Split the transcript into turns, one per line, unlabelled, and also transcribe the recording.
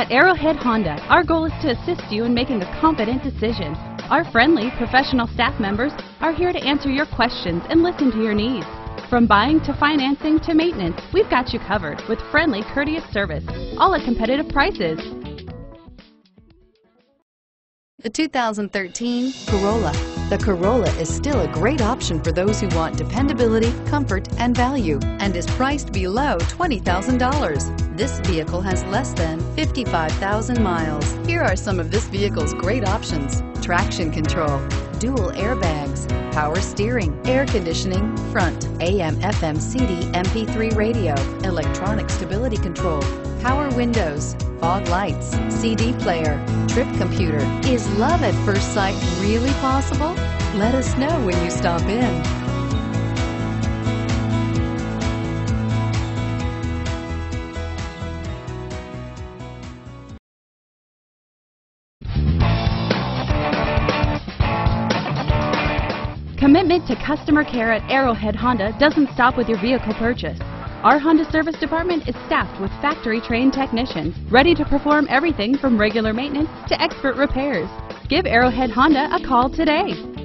At Arrowhead Honda, our goal is to assist you in making a confident decision. Our friendly, professional staff members are here to answer your questions and listen to your needs. From buying to financing to maintenance, we've got you covered with friendly, courteous service, all at competitive prices.
The 2013 Corolla. The Corolla is still a great option for those who want dependability, comfort, and value, and is priced below $20,000. This vehicle has less than 55,000 miles. Here are some of this vehicle's great options. Traction control, dual airbags, power steering, air conditioning, front, AM, FM, CD, MP3 radio, electronic stability control, power windows, fog lights, CD player, trip computer. Is love at first sight really possible? Let us know when you stop in.
Commitment to customer care at Arrowhead Honda doesn't stop with your vehicle purchase. Our Honda service department is staffed with factory-trained technicians ready to perform everything from regular maintenance to expert repairs. Give Arrowhead Honda a call today.